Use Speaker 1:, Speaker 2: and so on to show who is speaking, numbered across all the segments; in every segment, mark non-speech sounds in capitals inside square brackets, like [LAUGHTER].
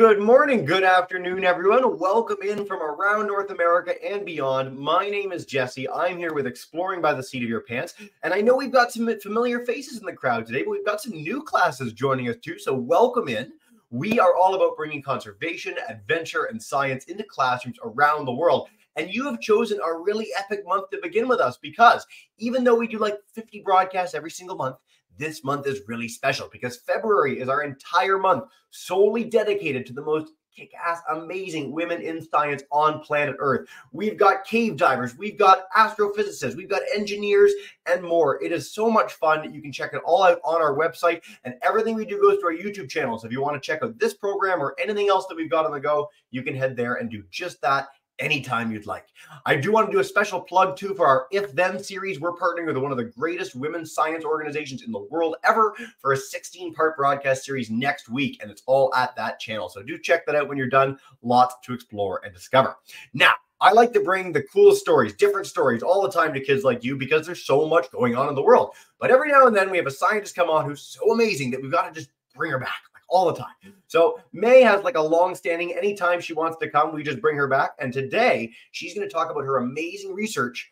Speaker 1: Good morning, good afternoon, everyone. Welcome in from around North America and beyond. My name is Jesse. I'm here with Exploring by the Seat of Your Pants. And I know we've got some familiar faces in the crowd today, but we've got some new classes joining us too. So, welcome in. We are all about bringing conservation, adventure, and science into classrooms around the world. And you have chosen a really epic month to begin with us because even though we do like 50 broadcasts every single month, this month is really special because February is our entire month solely dedicated to the most kick ass, amazing women in science on planet Earth. We've got cave divers, we've got astrophysicists, we've got engineers, and more. It is so much fun. You can check it all out on our website, and everything we do goes to our YouTube channel. So if you want to check out this program or anything else that we've got on the go, you can head there and do just that anytime you'd like. I do want to do a special plug too for our If Then series. We're partnering with one of the greatest women's science organizations in the world ever for a 16 part broadcast series next week, and it's all at that channel. So do check that out when you're done. Lots to explore and discover. Now, I like to bring the coolest stories, different stories all the time to kids like you because there's so much going on in the world. But every now and then we have a scientist come on who's so amazing that we've got to just bring her back all the time. So Mai has like a long standing, anytime she wants to come, we just bring her back. And today she's going to talk about her amazing research,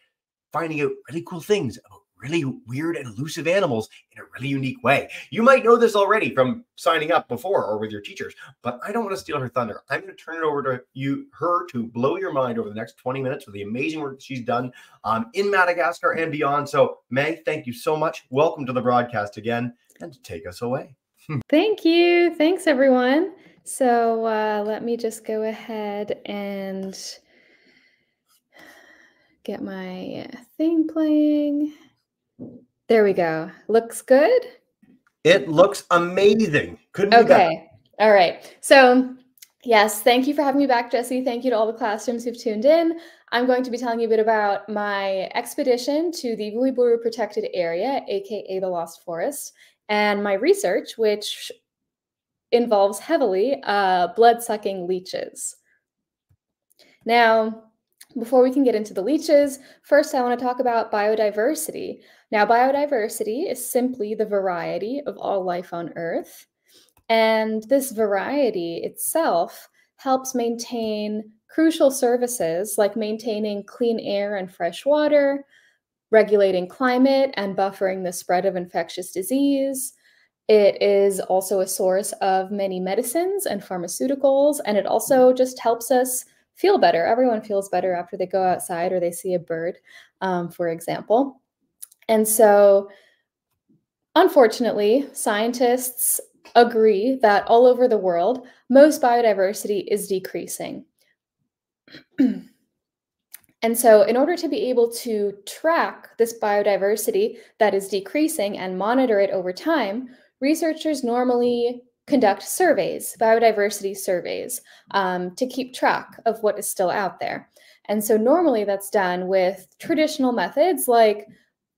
Speaker 1: finding out really cool things about really weird and elusive animals in a really unique way. You might know this already from signing up before or with your teachers, but I don't want to steal her thunder. I'm going to turn it over to you, her to blow your mind over the next 20 minutes with the amazing work she's done um, in Madagascar and beyond. So Mai, thank you so much. Welcome to the broadcast again and take us away.
Speaker 2: Thank you. Thanks, everyone. So uh, let me just go ahead and get my thing playing. There we go. Looks good.
Speaker 1: It looks amazing. Couldn't
Speaker 2: okay. All right. So yes, thank you for having me back, Jesse. Thank you to all the classrooms who've tuned in. I'm going to be telling you a bit about my expedition to the Vuiburu Protected Area, aka the Lost Forest, and my research, which involves heavily uh, blood sucking leeches. Now, before we can get into the leeches, first I want to talk about biodiversity. Now, biodiversity is simply the variety of all life on Earth. And this variety itself helps maintain crucial services like maintaining clean air and fresh water, regulating climate and buffering the spread of infectious disease. It is also a source of many medicines and pharmaceuticals, and it also just helps us feel better. Everyone feels better after they go outside or they see a bird, um, for example. And so, unfortunately, scientists agree that all over the world, most biodiversity is decreasing. [CLEARS THROAT] And so, in order to be able to track this biodiversity that is decreasing and monitor it over time, researchers normally conduct surveys, biodiversity surveys, um, to keep track of what is still out there. And so, normally that's done with traditional methods like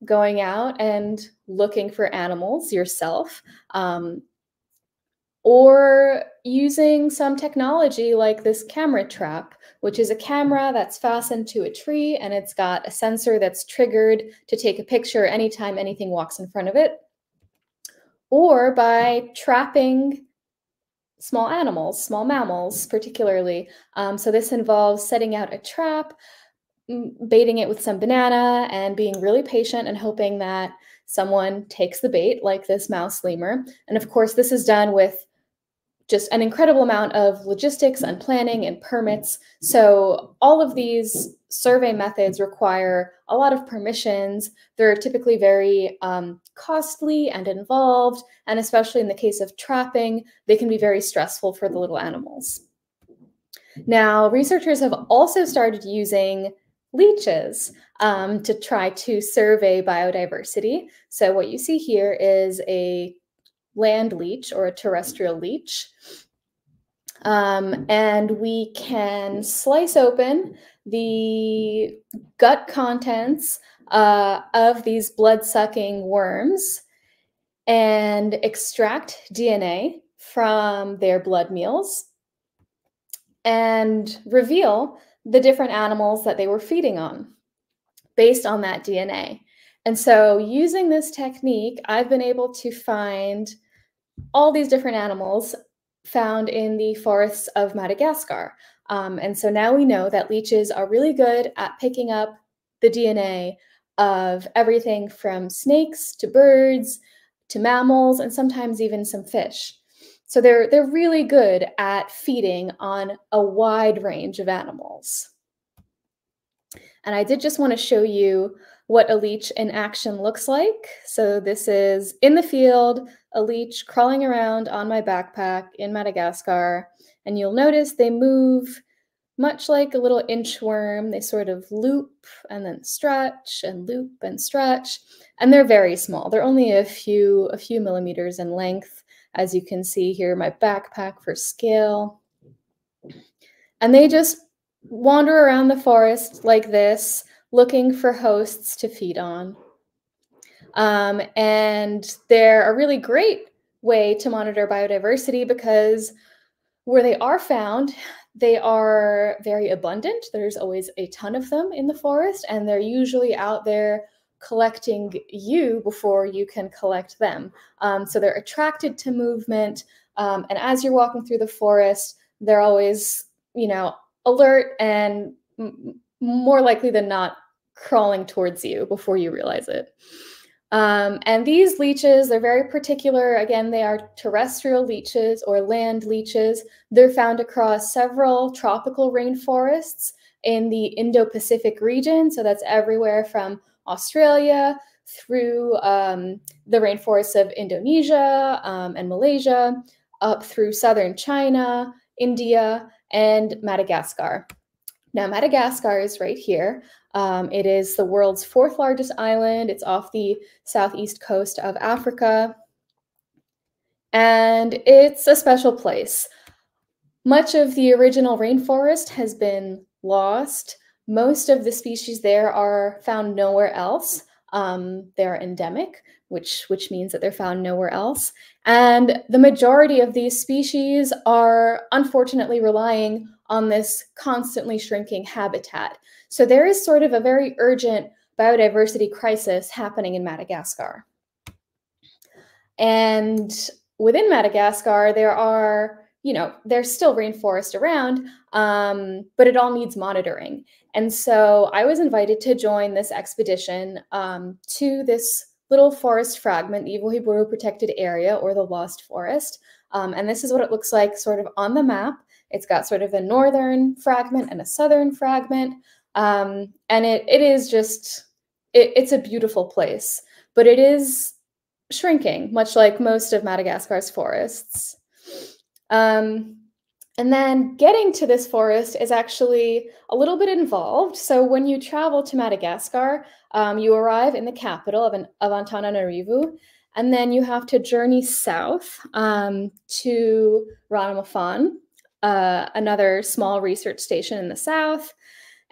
Speaker 2: going out and looking for animals yourself, um, or using some technology like this camera trap which is a camera that's fastened to a tree and it's got a sensor that's triggered to take a picture anytime anything walks in front of it, or by trapping small animals, small mammals particularly. Um, so this involves setting out a trap, baiting it with some banana and being really patient and hoping that someone takes the bait like this mouse lemur. And of course, this is done with just an incredible amount of logistics and planning and permits. So all of these survey methods require a lot of permissions. They're typically very um, costly and involved, and especially in the case of trapping, they can be very stressful for the little animals. Now, researchers have also started using leeches um, to try to survey biodiversity. So what you see here is a land leech or a terrestrial leech. Um, and we can slice open the gut contents uh, of these blood sucking worms and extract DNA from their blood meals and reveal the different animals that they were feeding on based on that DNA. And so, using this technique, I've been able to find all these different animals found in the forests of Madagascar. Um, and so now we know that leeches are really good at picking up the DNA of everything from snakes to birds to mammals and sometimes even some fish. So they're, they're really good at feeding on a wide range of animals. And I did just want to show you what a leech in action looks like. So this is in the field, a leech crawling around on my backpack in Madagascar. And you'll notice they move much like a little inchworm, they sort of loop and then stretch and loop and stretch. And they're very small. They're only a few, a few millimeters in length. As you can see here, my backpack for scale. And they just wander around the forest like this, looking for hosts to feed on. Um, and they're a really great way to monitor biodiversity because where they are found, they are very abundant. There's always a ton of them in the forest, and they're usually out there collecting you before you can collect them. Um, so they're attracted to movement. Um, and as you're walking through the forest, they're always, you know, alert and more likely than not crawling towards you before you realize it. Um, and these leeches, they're very particular. Again, they are terrestrial leeches or land leeches. They're found across several tropical rainforests in the Indo Pacific region. So that's everywhere from Australia through um, the rainforests of Indonesia um, and Malaysia, up through southern China, India, and Madagascar. Now, Madagascar is right here. Um, it is the world's fourth largest island. It's off the southeast coast of Africa. And it's a special place. Much of the original rainforest has been lost. Most of the species there are found nowhere else. Um, they're endemic, which, which means that they're found nowhere else. And the majority of these species are unfortunately relying on this constantly shrinking habitat. So there is sort of a very urgent biodiversity crisis happening in Madagascar. And within Madagascar, there are, you know, there's still rainforest around, um, but it all needs monitoring. And so I was invited to join this expedition um, to this little forest fragment, the Ivohiboro Protected Area or the Lost Forest. Um, and this is what it looks like sort of on the map. It's got sort of a northern fragment and a southern fragment. Um, and it it is just it, it's a beautiful place, but it is shrinking, much like most of Madagascar's forests. Um, and then getting to this forest is actually a little bit involved. So when you travel to Madagascar, um, you arrive in the capital of, an, of Antananarivo, and then you have to journey south um, to Ranomafana, uh, another small research station in the south.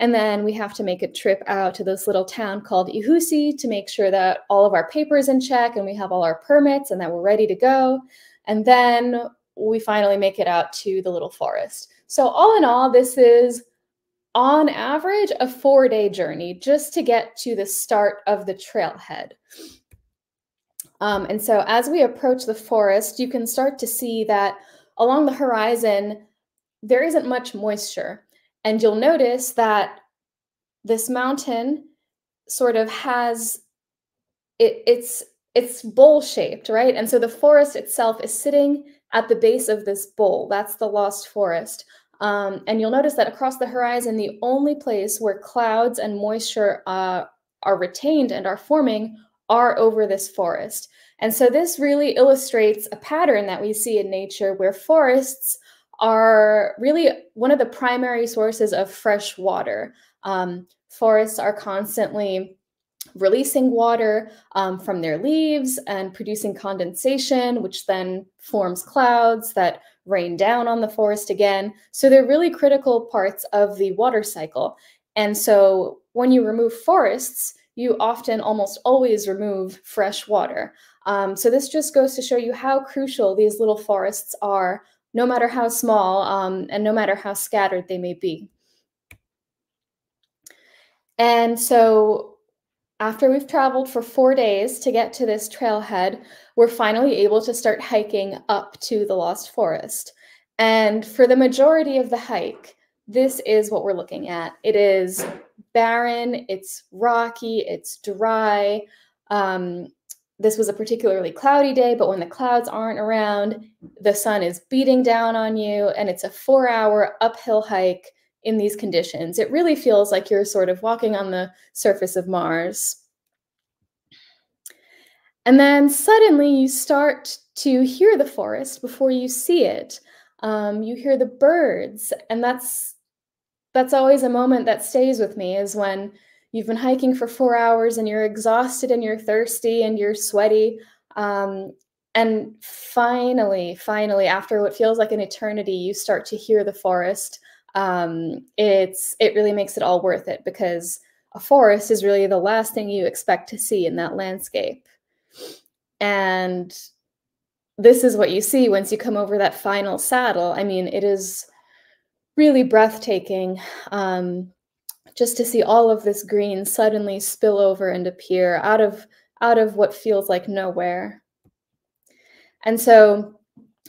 Speaker 2: And then we have to make a trip out to this little town called Ihosy to make sure that all of our papers in check and we have all our permits and that we're ready to go. And then we finally make it out to the little forest. So all in all, this is on average a four day journey just to get to the start of the trailhead. Um, and so as we approach the forest, you can start to see that along the horizon, there isn't much moisture. And you'll notice that this mountain sort of has it, it's it's bowl shaped, right? And so the forest itself is sitting at the base of this bowl. That's the lost forest. Um, and you'll notice that across the horizon, the only place where clouds and moisture uh, are retained and are forming are over this forest. And so this really illustrates a pattern that we see in nature where forests are really one of the primary sources of fresh water. Um, forests are constantly releasing water um, from their leaves and producing condensation, which then forms clouds that rain down on the forest again. So they're really critical parts of the water cycle. And so when you remove forests, you often almost always remove fresh water. Um, so this just goes to show you how crucial these little forests are no matter how small um, and no matter how scattered they may be. And so after we've traveled for four days to get to this trailhead, we're finally able to start hiking up to the Lost Forest. And for the majority of the hike, this is what we're looking at. It is barren, it's rocky, it's dry. Um, this was a particularly cloudy day, but when the clouds aren't around, the sun is beating down on you, and it's a four hour uphill hike in these conditions. It really feels like you're sort of walking on the surface of Mars. And then suddenly you start to hear the forest before you see it. Um, you hear the birds, and that's that's always a moment that stays with me is when you've been hiking for four hours and you're exhausted and you're thirsty and you're sweaty. Um, and finally, finally, after what feels like an eternity, you start to hear the forest. Um, it's it really makes it all worth it because a forest is really the last thing you expect to see in that landscape. And this is what you see once you come over that final saddle. I mean, it is really breathtaking. Um, just to see all of this green suddenly spill over and appear out of out of what feels like nowhere. And so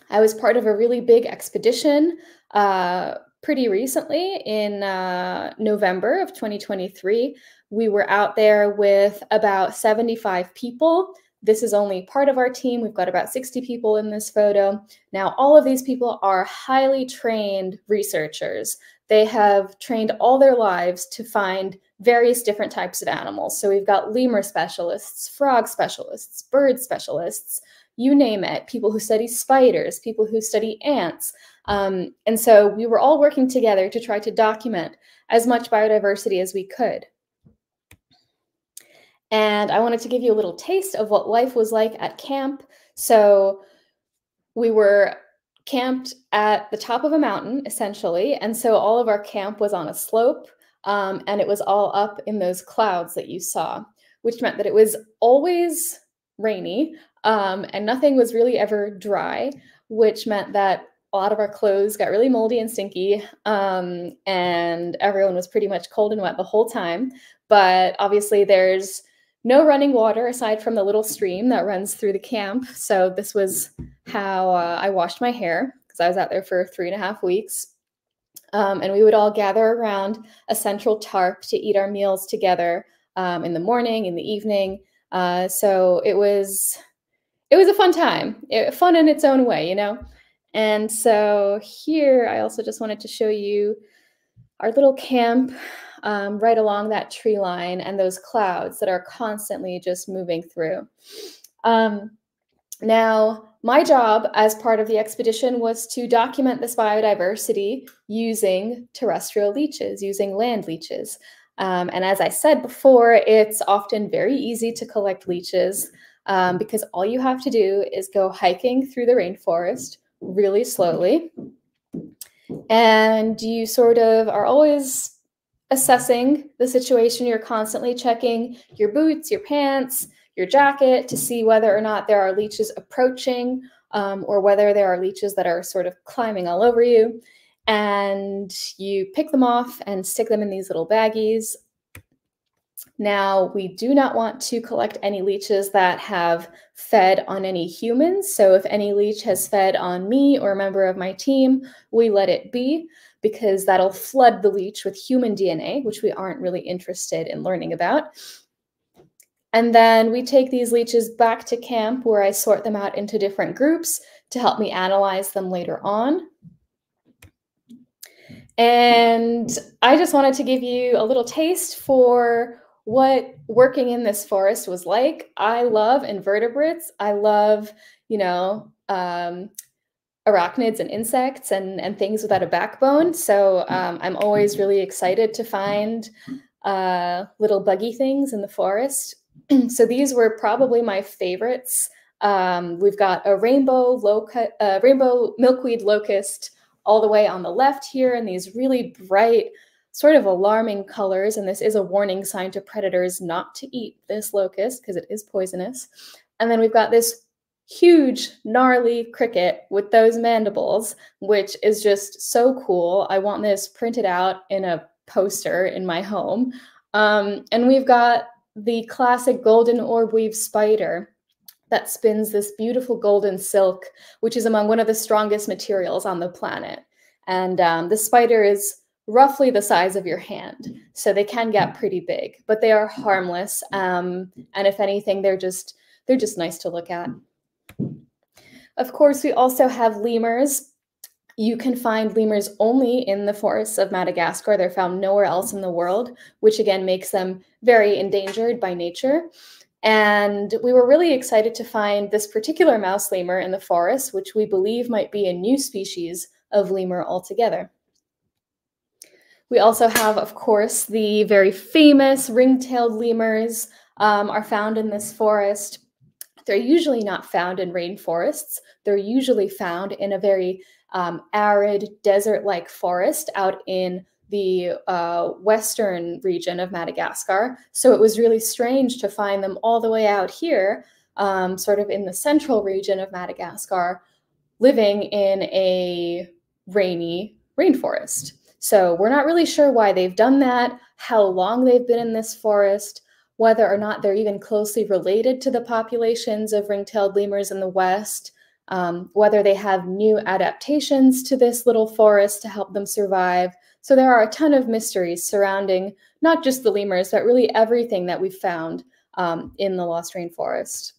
Speaker 2: I was part of a really big expedition uh, pretty recently in uh, November of 2023. We were out there with about 75 people. This is only part of our team. We've got about 60 people in this photo. Now, all of these people are highly trained researchers. They have trained all their lives to find various different types of animals. So we've got lemur specialists, frog specialists, bird specialists, you name it, people who study spiders, people who study ants. Um, and so we were all working together to try to document as much biodiversity as we could. And I wanted to give you a little taste of what life was like at camp. So we were camped at the top of a mountain, essentially. And so all of our camp was on a slope, um, and it was all up in those clouds that you saw, which meant that it was always rainy, um, and nothing was really ever dry, which meant that a lot of our clothes got really moldy and stinky, um, and everyone was pretty much cold and wet the whole time. But obviously, there's no running water aside from the little stream that runs through the camp. So this was how uh, I washed my hair because I was out there for three and a half weeks. Um, and we would all gather around a central tarp to eat our meals together um, in the morning, in the evening. Uh, so it was it was a fun time, it, fun in its own way, you know. And so here, I also just wanted to show you our little camp um, right along that tree line and those clouds that are constantly just moving through. Um, now, my job as part of the expedition was to document this biodiversity using terrestrial leeches, using land leeches. Um, and as I said before, it's often very easy to collect leeches um, because all you have to do is go hiking through the rainforest really slowly. And you sort of are always assessing the situation. You're constantly checking your boots, your pants, your jacket to see whether or not there are leeches approaching um, or whether there are leeches that are sort of climbing all over you. And you pick them off and stick them in these little baggies. Now, we do not want to collect any leeches that have fed on any humans. So if any leech has fed on me or a member of my team, we let it be because that'll flood the leech with human DNA, which we aren't really interested in learning about. And then we take these leeches back to camp where I sort them out into different groups to help me analyze them later on. And I just wanted to give you a little taste for what working in this forest was like. I love invertebrates. I love, you know, um, arachnids and insects and, and things without a backbone. So um, I'm always really excited to find uh, little buggy things in the forest. [CLEARS THROAT] so these were probably my favorites. Um, we've got a rainbow loca- uh, rainbow milkweed locust all the way on the left here, and these really bright, sort of alarming colors. And this is a warning sign to predators not to eat this locust because it is poisonous. And then we've got this huge, gnarly cricket with those mandibles, which is just so cool. I want this printed out in a poster in my home. Um, and we've got the classic golden orb weave spider, that spins this beautiful golden silk, which is among one of the strongest materials on the planet. And um, the spider is roughly the size of your hand, so they can get pretty big, but they are harmless. Um, and if anything, they're just they're just nice to look at. Of course, we also have lemurs. You can find lemurs only in the forests of Madagascar. They're found nowhere else in the world, which again makes them very endangered by nature. And we were really excited to find this particular mouse lemur in the forest, which we believe might be a new species of lemur altogether. We also have, of course, the very famous ring-tailed lemurs um, are found in this forest. They're usually not found in rainforests. They're usually found in a very um, arid, desert-like forest out in the uh, western region of Madagascar. So it was really strange to find them all the way out here, um, sort of in the central region of Madagascar, living in a rainy rainforest. So we're not really sure why they've done that, how long they've been in this forest, whether or not they're even closely related to the populations of ring-tailed lemurs in the west, um, whether they have new adaptations to this little forest to help them survive. So there are a ton of mysteries surrounding not just the lemurs, but really everything that we've found um, in the Lost Rainforest.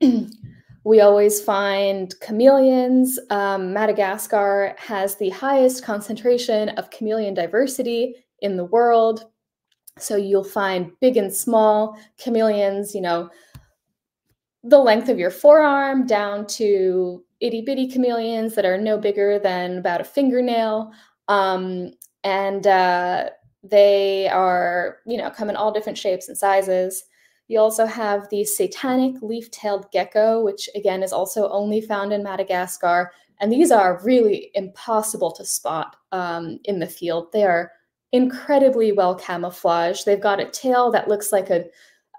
Speaker 2: [CLEARS THROAT] we always find chameleons. Um, Madagascar has the highest concentration of chameleon diversity in the world. So you'll find big and small chameleons, you know, the length of your forearm down to itty bitty chameleons that are no bigger than about a fingernail. Um, and uh, they are, you know, come in all different shapes and sizes. You also have the satanic leaf-tailed gecko, which again is also only found in Madagascar. And these are really impossible to spot um, in the field. They are incredibly well camouflaged. They've got a tail that looks like a,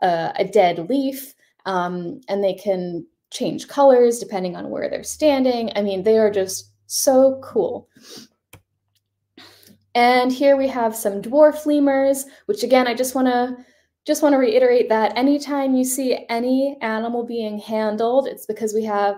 Speaker 2: a, a dead leaf um, and they can change colors depending on where they're standing. I mean, they are just so cool. And here we have some dwarf lemurs, which again, I just want to just want to reiterate that anytime you see any animal being handled, it's because we have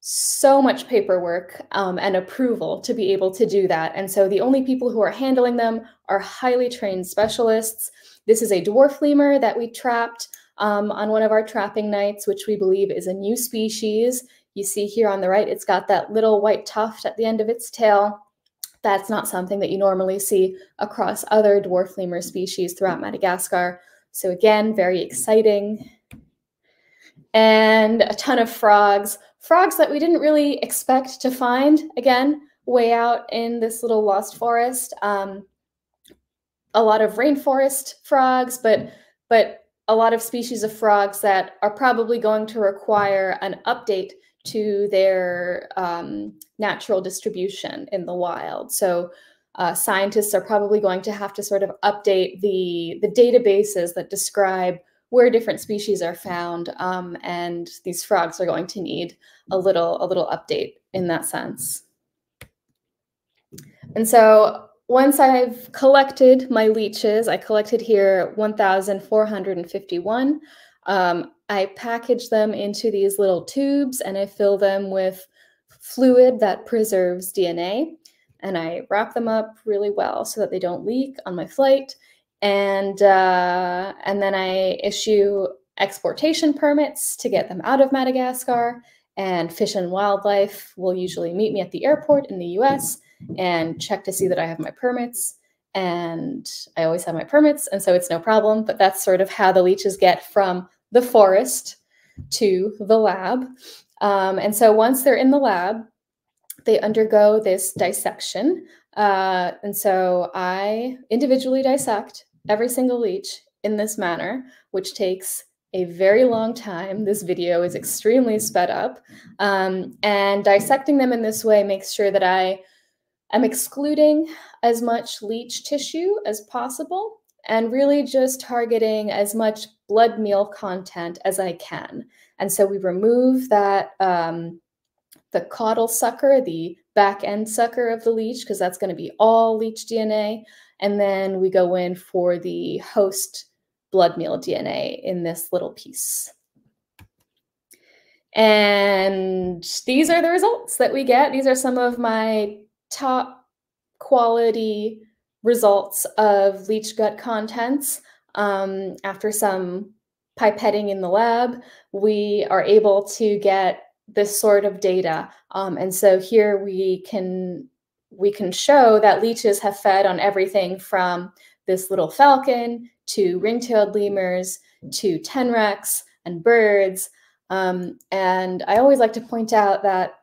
Speaker 2: so much paperwork um, and approval to be able to do that. And so the only people who are handling them are highly trained specialists. This is a dwarf lemur that we trapped um, on one of our trapping nights, which we believe is a new species. You see here on the right, it's got that little white tuft at the end of its tail. That's not something that you normally see across other dwarf lemur species throughout Madagascar. So again, very exciting. And a ton of frogs. Frogs that we didn't really expect to find, again, way out in this little lost forest. Um, a lot of rainforest frogs, but but a lot of species of frogs that are probably going to require an update to their um, natural distribution in the wild. So uh, scientists are probably going to have to sort of update the, the databases that describe where different species are found, um, and these frogs are going to need a little a little update in that sense. And so once I've collected my leeches, I collected here 1,451. Um, I package them into these little tubes and I fill them with fluid that preserves DNA. And I wrap them up really well so that they don't leak on my flight. And, uh, and then I issue exportation permits to get them out of Madagascar. And Fish and Wildlife will usually meet me at the airport in the US and check to see that I have my permits. And I always have my permits, and so it's no problem. But that's sort of how the leeches get from the forest to the lab. Um, and so once they're in the lab, they undergo this dissection. Uh, and so I individually dissect every single leech in this manner, which takes a very long time. This video is extremely sped up. Um, and dissecting them in this way makes sure that I I'm excluding as much leech tissue as possible and really just targeting as much blood meal content as I can. And so we remove that, um, the caudal sucker, the back end sucker of the leech, because that's going to be all leech DNA. And then we go in for the host blood meal DNA in this little piece. And these are the results that we get. These are some of my top quality results of leech gut contents. Um, after some pipetting in the lab, we are able to get this sort of data. Um, and so here we can we can show that leeches have fed on everything from this little falcon to ring-tailed lemurs to tenrecs and birds. Um, and I always like to point out that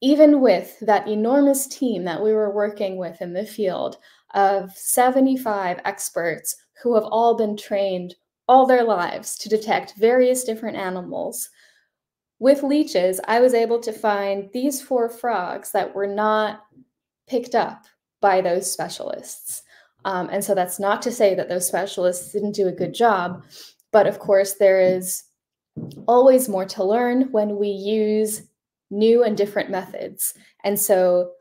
Speaker 2: even with that enormous team that we were working with in the field of 75 experts who have all been trained all their lives to detect various different animals, with leeches, I was able to find these four frogs that were not picked up by those specialists. Um, and so that's not to say that those specialists didn't do a good job, but of course, there is always more to learn when we use new and different methods. And so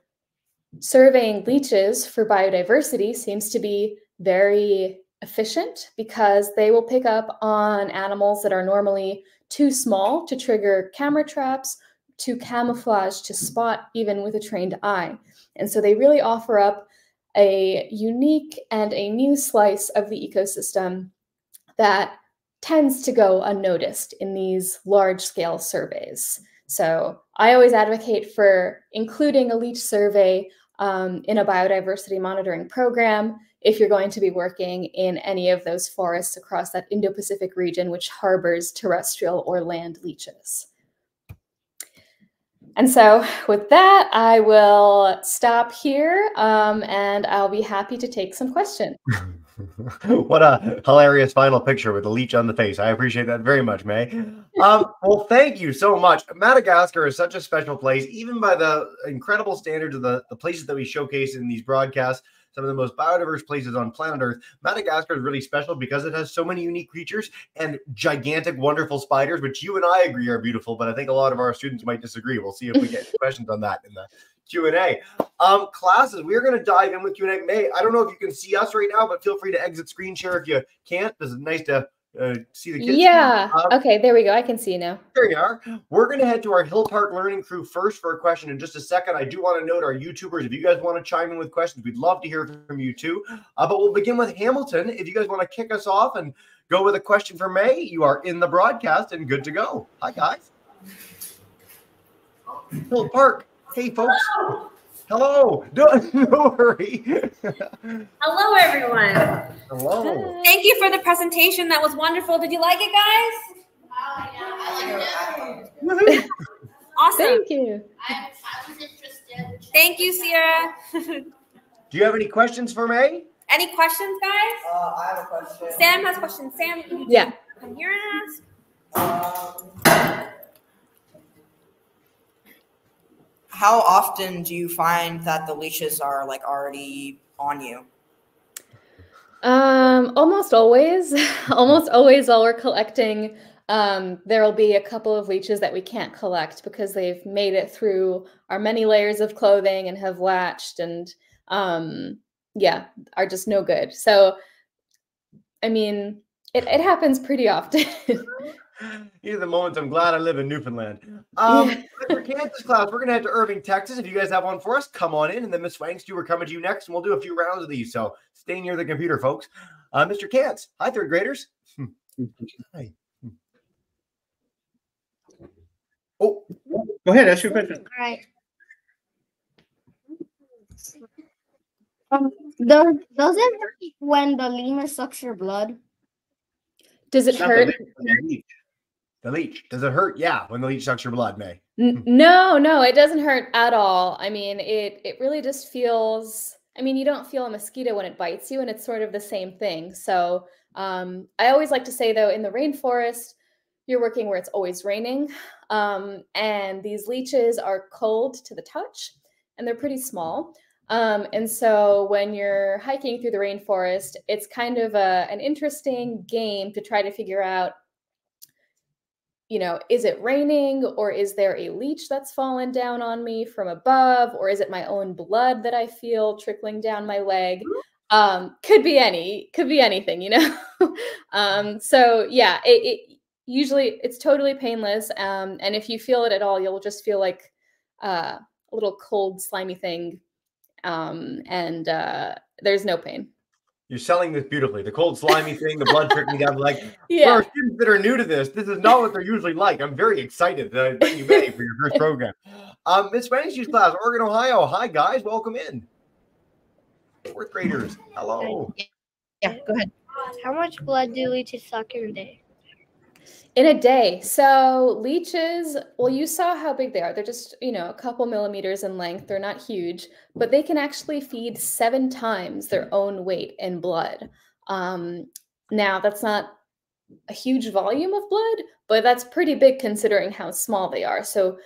Speaker 2: surveying leeches for biodiversity seems to be very efficient because they will pick up on animals that are normally too small to trigger camera traps, too camouflage to spot even with a trained eye. And so they really offer up a unique and a new slice of the ecosystem that tends to go unnoticed in these large scale surveys. So I always advocate for including a leech survey um, in a biodiversity monitoring program if you're going to be working in any of those forests across that Indo-Pacific region, which harbors terrestrial or land leeches. And so with that, I will stop here um, and I'll be happy to take some questions. [LAUGHS]
Speaker 1: what a hilarious final picture with a leech on the face. I appreciate that very much, Mai. Um, well, thank you so much. Madagascar is such a special place, even by the incredible standards of the, the places that we showcase in these broadcasts some of the most biodiverse places on planet Earth. Madagascar is really special because it has so many unique creatures and gigantic, wonderful spiders, which you and I agree are beautiful, but I think a lot of our students might disagree. We'll see if we get [LAUGHS] questions on that in the Q&A. Um, classes, we're going to dive in with Q&A. Mai, I don't know if you can see us right now, but feel free to exit screen share if you can't. This is nice to uh, see the kids.
Speaker 2: Yeah. Okay, there we go. I can see you now.
Speaker 1: There you are. We're going to head to our Hill Park Learning Crew first for a question in just a second. I do want to note our YouTubers, if you guys want to chime in with questions, we'd love to hear from you too. Uh, but we'll begin with Hamilton. If you guys want to kick us off and go with a question for Mai, you are in the broadcast and good to go. Hi, guys. Hill Park. Hey, folks. Hello. Hello. Don't, [LAUGHS] don't worry.
Speaker 3: Hello, everyone.
Speaker 1: Hello.
Speaker 3: Thank you for the presentation. That was wonderful. Did you like it, guys? Wow, yeah, I like it. awesome.
Speaker 2: Thank you.
Speaker 4: I, I was interested.
Speaker 3: Thank you, Sierra.
Speaker 1: Do you have any questions for Mai?
Speaker 3: Any questions, guys?
Speaker 5: Uh, I have a question.
Speaker 3: Sam has questions. Sam, can you
Speaker 2: Yeah.
Speaker 3: come here and ask?
Speaker 5: Um, how often do you find that the leashes are like already on you?
Speaker 2: Um, almost always, [LAUGHS] almost always while we're collecting, um, there will be a couple of leeches that we can't collect because they've made it through our many layers of clothing and have latched and, um, yeah, are just no good. So, I mean, it, it happens pretty often. [LAUGHS]
Speaker 1: These are the moments I'm glad I live in Newfoundland. Um, [LAUGHS] for Kansas class, we're gonna head to Irving, Texas. If you guys have one for us, come on in. And then Miss Swangstu, you are coming to you next, and we'll do a few rounds of these. So stay near the computer, folks. Uh, Mr. Kantz, hi, third graders. hi. Oh,
Speaker 6: Go ahead, ask your question.
Speaker 4: All right. Um, does, does it hurt when the lemur sucks your blood?
Speaker 2: Does it
Speaker 6: Not the
Speaker 2: hurt?
Speaker 6: The leech.
Speaker 1: Does it hurt? Yeah, when the leech sucks your blood,
Speaker 2: Mai. No, no, it doesn't hurt at all. I mean, it it really just feels. I mean, you don't feel a mosquito when it bites you, and it's sort of the same thing. So, um, I always like to say though, in the rainforest, you're working where it's always raining, um, and these leeches are cold to the touch, and they're pretty small. Um, and so when you're hiking through the rainforest, it's kind of a, an interesting game to try to figure out you know, is it raining or is there a leech that's fallen down on me from above or is it my own blood that I feel trickling down my leg? Um, could be any, could be anything, you know. [LAUGHS] um, so yeah, it, it usually it's totally painless. Um, and if you feel it at all, you'll just feel like uh, a little cold, slimy thing. Um, and uh, there's no pain.
Speaker 1: You're selling this beautifully. The cold, slimy thing, the blood trickling down. Like, [LAUGHS] for
Speaker 2: Yeah.
Speaker 1: our students that are new to this, this is not what they're usually like. I'm very excited that that you made for your first [LAUGHS] program. Um, Miss Spanish use class, Oregon, Ohio. Hi, guys. Welcome in. Fourth graders. Hello.
Speaker 7: Yeah, go ahead.
Speaker 4: How much blood do leeches suck in a day?
Speaker 2: In a day. So leeches, well, you saw how big they are. They're just, you know, a couple millimeters in length. They're not huge, but they can actually feed seven times their own weight in blood. Um, now, that's not a huge volume of blood, but that's pretty big considering how small they are. So,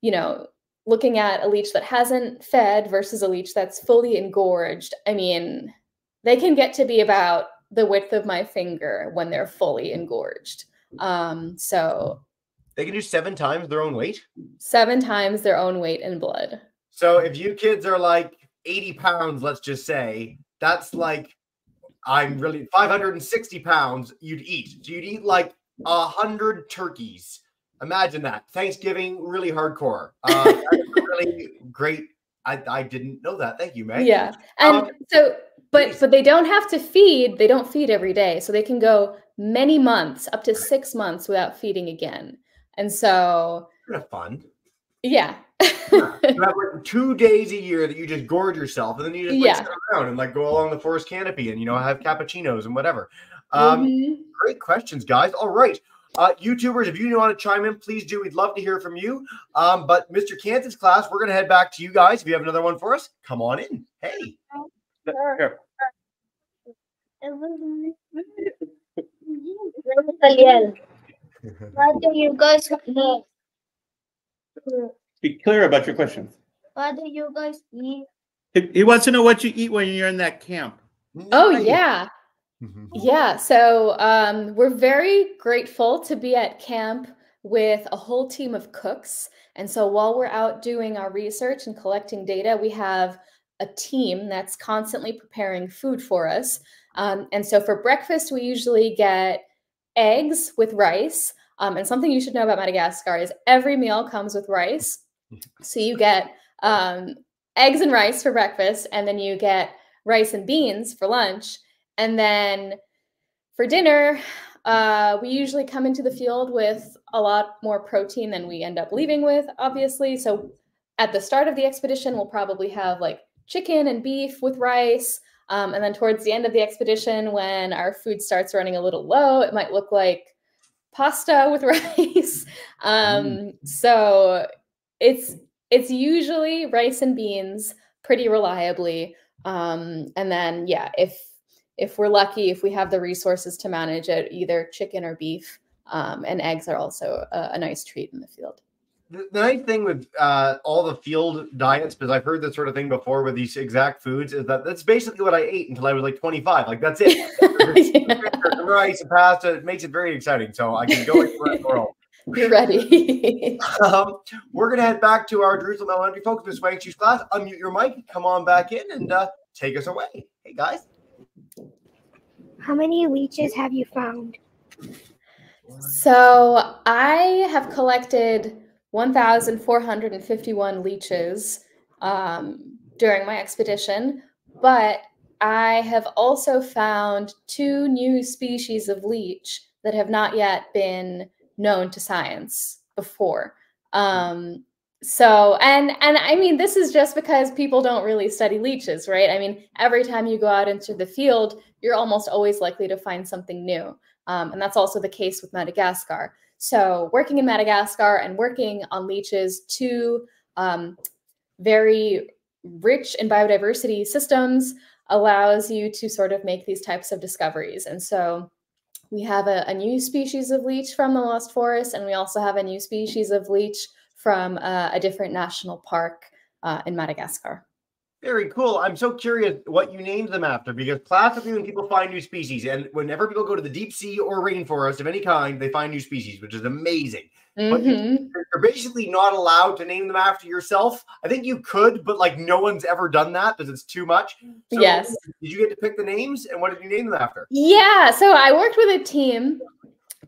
Speaker 2: you know, looking at a leech that hasn't fed versus a leech that's fully engorged, I mean, they can get to be about the width of my finger when they're fully engorged. Um, so
Speaker 1: They can do seven times their own weight.
Speaker 2: seven times their own weight in blood.
Speaker 1: So if you kids are like 80 pounds, let's just say, that's like I'm really 560 pounds you'd eat. So you'd eat like a hundred turkeys. Imagine that. Thanksgiving, really hardcore. Uh, [LAUGHS] really great. I, I didn't know that. Thank you, Meg.
Speaker 2: Yeah. And
Speaker 1: Um,
Speaker 2: so but but they don't have to feed, they don't feed every day. So they can go many months, up to six months without feeding again. And so
Speaker 1: Kind of fun.
Speaker 2: yeah.
Speaker 1: Yeah. You like two days a year that you just gorge yourself, and then you just like
Speaker 2: Yeah.
Speaker 1: sit around and like go along the forest canopy and you know have cappuccinos and whatever. Um,
Speaker 2: Mhm.
Speaker 1: Great questions, guys. All right. Uh, YouTubers, if you want to chime in, please do. We'd love to hear from you. Um, but Mr. Canton's class, we're going to head back to you guys. If you have another one for us, come on in. Hey.
Speaker 6: Here.
Speaker 4: Italian. [LAUGHS] What do you guys eat?
Speaker 6: Be clear about your questions.
Speaker 4: What do you guys eat?
Speaker 6: He, he wants to know what you eat when you're in that camp.
Speaker 2: Oh
Speaker 1: Nice.
Speaker 2: yeah. Yeah, so um, we're very grateful to be at camp with a whole team of cooks. And so while we're out doing our research and collecting data, we have a team that's constantly preparing food for us. Um, and so for breakfast, we usually get eggs with rice. Um, and something you should know about Madagascar is every meal comes with rice. So you get um, eggs and rice for breakfast, and then you get rice and beans for lunch. And then for dinner, uh, we usually come into the field with a lot more protein than we end up leaving with, obviously. So at the start of the expedition, we'll probably have like chicken and beef with rice. Um, and then towards the end of the expedition, when our food starts running a little low, it might look like pasta with [LAUGHS] rice. Um, so it's it's usually rice and beans pretty reliably. Um, and then yeah, if if we're lucky, if we have the resources to manage it, either chicken or beef. Um, and eggs are also a, a nice treat in the field.
Speaker 1: The, the nice thing with uh, all the field diets, because I've heard this sort of thing before with these exact foods, is that that's basically what I ate until I was like 25. Like that's it.
Speaker 2: Yeah,
Speaker 1: rice and pasta. It makes it very exciting. So I can go anywhere in the world. [LAUGHS]
Speaker 2: you're ready. [LAUGHS]
Speaker 1: Um, we're gonna head back to our Jerusalem Elementary folks, Miss Swank Shoes class. Unmute your mic, come on back in, and uh, take us away. Hey guys.
Speaker 4: How many leeches have you found?
Speaker 2: So I have collected 1,451 leeches um, during my expedition, but I have also found two new species of leech that have not yet been known to science before. Um, so and and I mean this is just because people don't really study leeches, right? I mean every time you go out into the field, you're almost always likely to find something new. Um, and that's also the case with Madagascar. So, working in Madagascar and working on leeches, two um, very rich in biodiversity systems, allows you to sort of make these types of discoveries. And so, we have a, a new species of leech from the Lost Forest, and we also have a new species of leech from uh, a different national park uh, in Madagascar.
Speaker 1: Very cool. I'm so curious what you named them after because classically, when people find new species, and whenever people go to the deep sea or rainforest of any kind, they find new species, which is amazing. But you-
Speaker 2: Mhm.
Speaker 1: You're basically not allowed to name them after yourself. I think you could, but like no one's ever done that because it's too much. So,
Speaker 2: Yes.
Speaker 1: Did you get to pick the names, and what did you name them after?
Speaker 2: Yeah, so I worked with a team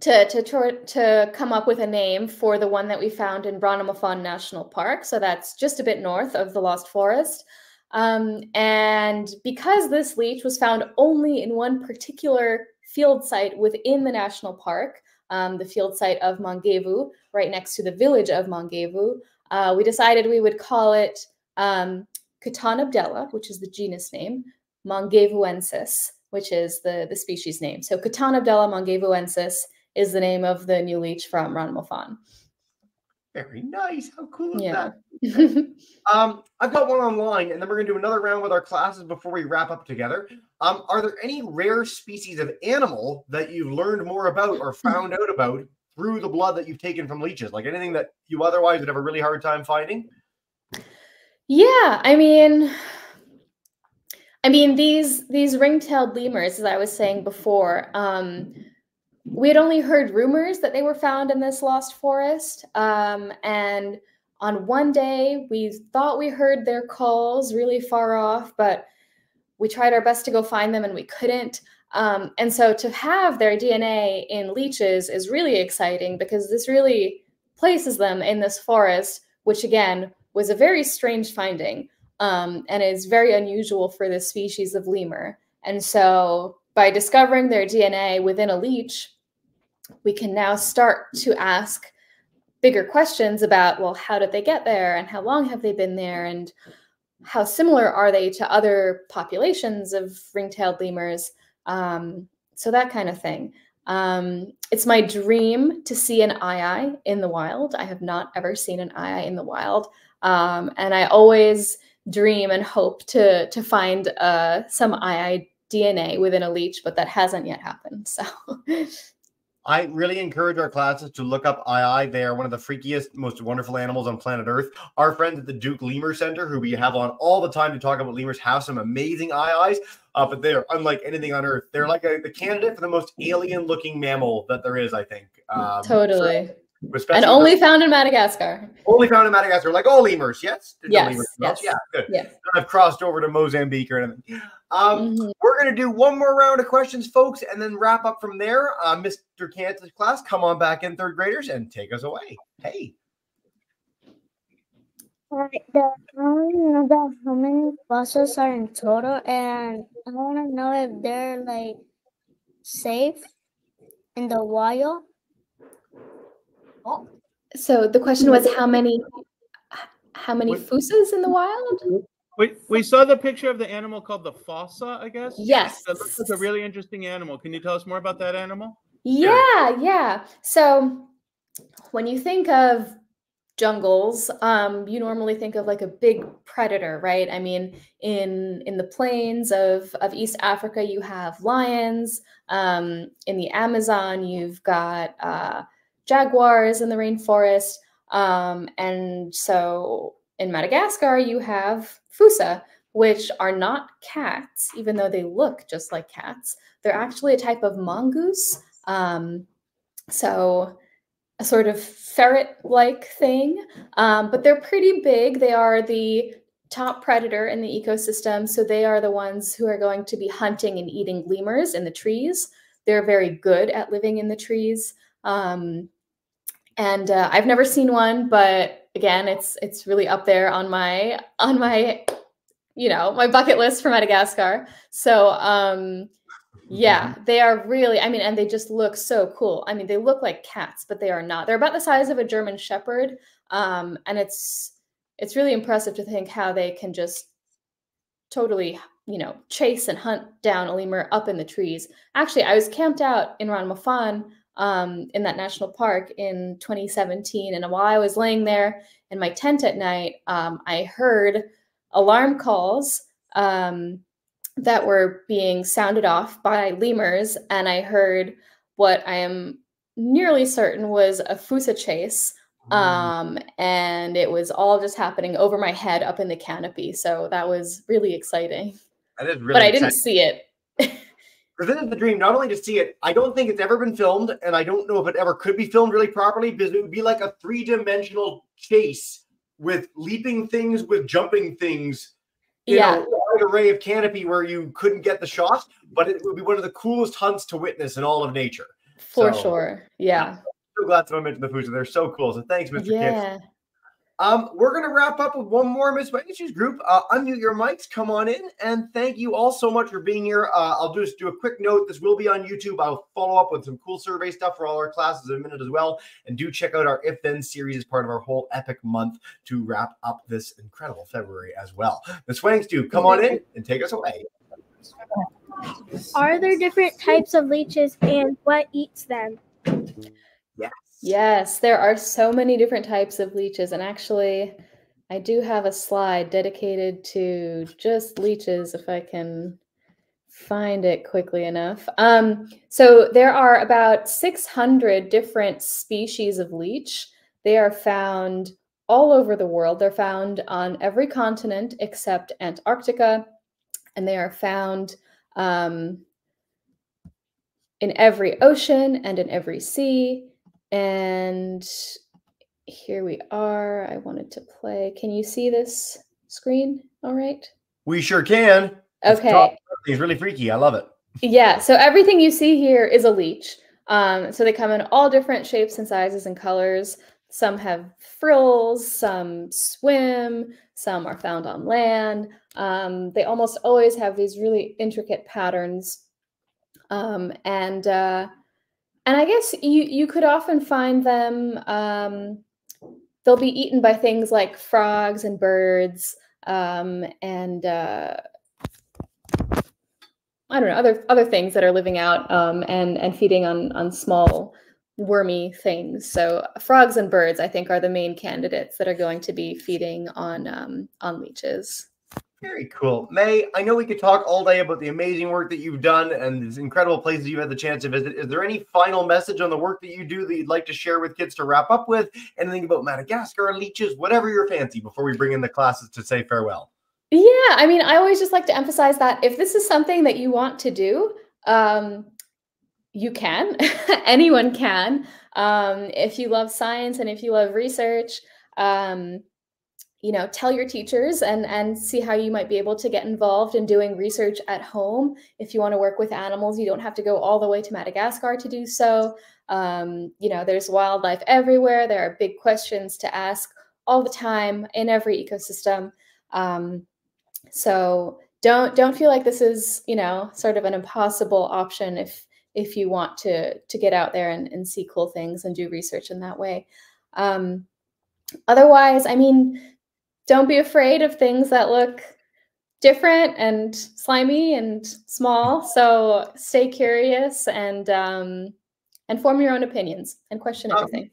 Speaker 2: to to to come up with a name for the one that we found in Ranomafana National Park. So that's just a bit north of the Lost Forest. Um, and because this leech was found only in one particular field site within the national park, um, the field site of Mangevo, right next to the village of Mangevo, uh, we decided we would call it um, Chtonobdella, which is the genus name, Mangevoensis, which is the, the species name. So Chtonobdella mangevoensis is the name of the new leech from Ranomafana.
Speaker 1: Very nice. How cool is
Speaker 2: Yeah.
Speaker 1: that? [LAUGHS] Um, I've got one online, and then we're gonna do another round with our classes before we wrap up together. Um, are there any rare species of animal that you've learned more about or found out about through the blood that you've taken from leeches? Like anything that you otherwise would have a really hard time finding?
Speaker 2: Yeah, I mean, I mean these these ring-tailed lemurs, as I was saying before, um, we had only heard rumors that they were found in this lost forest, um, and on one day we thought we heard their calls really far off, but we tried our best to go find them and we couldn't. Um, and so to have their DNA in leeches is really exciting because this really places them in this forest, which again was a very strange finding um, and is very unusual for this species of lemur. And so by discovering their DNA within a leech, we can now start to ask bigger questions about well how did they get there and how long have they been there and how similar are they to other populations of ring-tailed lemurs? Um, so that kind of thing. Um, it's my dream to see an aye-aye in the wild. I have not ever seen an aye-aye in the wild. Um, and i always dream and hope to to find uh, some aye-aye dna within a leech but that hasn't yet happened so [LAUGHS]
Speaker 1: I really encourage our classes to look up aye-aye. They are one of the freakiest, most wonderful animals on planet Earth. Our friends at the Duke Lemur Center, who we have on all the time to talk about lemurs, have some amazing aye-ayes, uh, but they are unlike anything on Earth. They're like a, the candidate for the most alien-looking mammal that there is, I think. Um,
Speaker 2: totally
Speaker 1: especially
Speaker 2: and
Speaker 1: the-
Speaker 2: only found in madagascar
Speaker 1: only found in Madagascar, like all lemurs. Yes, There's no
Speaker 2: Yes,
Speaker 1: lemurs
Speaker 2: yes.
Speaker 1: yeah, good.
Speaker 2: yes
Speaker 1: I've crossed over to Mozambique or anything. Um,
Speaker 2: Mhm.
Speaker 1: we're going to do one more round of questions, folks, and then wrap up from there. Uh, Mr. Kansas class, come on back in, third graders, and take us away. Hey.
Speaker 4: Alright, the, I want to know about how many fossils are in total, and I want to know if they're like safe in the wild.
Speaker 2: So the question was how many how many fossas in the wild?
Speaker 6: We, we saw the picture of the animal called the fossa, I guess.
Speaker 2: Yes.
Speaker 6: That looks like a really interesting animal. Can you tell us more about that animal?
Speaker 2: Yeah, yeah. So when you think of jungles, um, you normally think of like a big predator, right? I mean, in in the plains of of East Africa, you have lions. Um, in the Amazon, you've got uh, jaguars in the rainforest, um, and so in Madagascar, you have fossa, which are not cats, even though they look just like cats. They're actually a type of mongoose. Um, so a sort of ferret-like thing, um, but they're pretty big. They are the top predator in the ecosystem, so they are the ones who are going to be hunting and eating lemurs in the trees. They're very good at living in the trees. Um, and uh, I've never seen one, but again, it's it's really up there on my on my you know my bucket list for Madagascar. So um, yeah, they are really. I mean, and they just look so cool. I mean, they look like cats, but they are not. They're about the size of a German Shepherd, um, and it's it's really impressive to think how they can just totally you know chase and hunt down a lemur up in the trees. Actually, I was camped out in Ranomafana um, in that national park in 2017. And while I was laying there in my tent at night, um, I heard alarm calls um, that were being sounded off by lemurs. And I heard what I am nearly certain was a fossa chase. Um, and it was all just happening over my head up in the canopy. So that was really exciting.
Speaker 1: Really
Speaker 2: but I didn't
Speaker 1: exciting.
Speaker 2: see it.
Speaker 1: Because this is the dream, not only to see it, I don't think it's ever been filmed, and I don't know if it ever could be filmed really properly because it would be like a three dimensional chase with leaping things, with jumping things. You
Speaker 2: Yeah.
Speaker 1: know, a wide array of canopy where you couldn't get the shot, but it would be one of the coolest hunts to witness in all of nature.
Speaker 2: For
Speaker 1: So,
Speaker 2: sure. Yeah.
Speaker 1: So glad someone mentioned the fossa. They're so cool. So thanks, Mr.
Speaker 2: Yeah.
Speaker 1: Um, we're gonna wrap up with one more Miss Issues group. Uh, unmute your mics, come on in, and thank you all so much for being here. Uh, I'll just do a quick note. This will be on YouTube. I'll follow up with some cool survey stuff for all our classes in a minute as well. And do check out our If Then series as part of our whole epic month to wrap up this incredible February as well. Miss Wanks, do come on in and take us away.
Speaker 7: Are there different types of leeches and what eats them?
Speaker 1: Yes.
Speaker 2: Yes, there are so many different types of leeches, and actually, I do have a slide dedicated to just leeches if I can find it quickly enough. Um, so there are about 600 different species of leech. They are found all over the world. They're found on every continent except Antarctica, and they are found um, in every ocean and in every sea. And here we are. I wanted to play. Can you see this screen? All right.
Speaker 1: We sure can.
Speaker 2: Okay.
Speaker 1: It's really freaky. I love it.
Speaker 2: Yeah. So everything you see here is a leech. Um, so they come in all different shapes and sizes and colors. Some have frills, some swim, some are found on land. Um, they almost always have these really intricate patterns. Um, and uh, and I guess you you could often find them. Um, they'll be eaten by things like frogs and birds um, and uh, I don't know other other things that are living out um, and and feeding on on small wormy things. So frogs and birds, I think, are the main candidates that are going to be feeding on um, on leeches.
Speaker 1: Very cool. Mai, I know we could talk all day about the amazing work that you've done and these incredible places you've had the chance to visit. Is there any final message on the work that you do that you'd like to share with kids to wrap up with? Anything about Madagascar, leeches, whatever your fancy before we bring in the classes to say farewell?
Speaker 2: Yeah, I mean, I always just like to emphasize that if this is something that you want to do, um, you can. [LAUGHS] Anyone can. Um, if you love science and if you love research, um, you know, tell your teachers and and see how you might be able to get involved in doing research at home. If you want to work with animals, you don't have to go all the way to Madagascar to do so. Um, you know, there's wildlife everywhere. There are big questions to ask all the time in every ecosystem. Um, so don't don't feel like this is you know sort of an impossible option if if you want to to get out there and, and see cool things and do research in that way. Um, otherwise, I mean, don't be afraid of things that look different and slimy and small. So stay curious and um, and form your own opinions and question everything.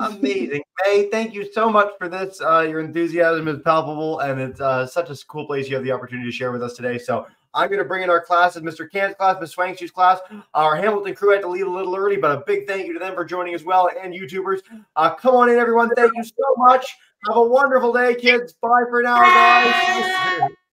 Speaker 1: Amazing. Mai, thank you so much for this. Uh, your enthusiasm is palpable, and it's uh, such a cool place you have the opportunity to share with us today. So I'm going to bring in our classes, Mr. Can's class, Ms. Swankshu's class. Our Hamilton crew had to leave a little early, but a big thank you to them for joining as well, and YouTubers. Uh, come on in, everyone. Thank you so much. Have a wonderful day, kids. Bye for now, guys.